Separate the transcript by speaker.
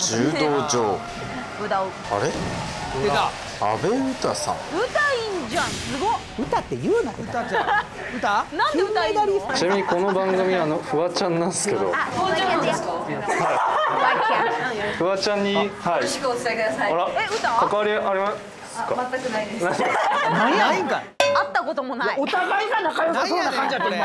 Speaker 1: 柔道場。あれ？
Speaker 2: 出た。
Speaker 1: 阿部詩さん
Speaker 3: 歌いんじゃん。すごっ。
Speaker 4: 歌って言うな
Speaker 2: 歌じゃん歌？
Speaker 3: なんで歌いんの？
Speaker 1: ちなみにこの番組あのフワちゃんなんですけど。フワちゃんにはい。
Speaker 5: お伝えください。
Speaker 3: え歌？
Speaker 1: 関わりありますか？
Speaker 5: 全くないです。
Speaker 2: ないんかい。
Speaker 3: 会ったこともない。
Speaker 4: お互いが仲良さそうな感じやっ
Speaker 2: これ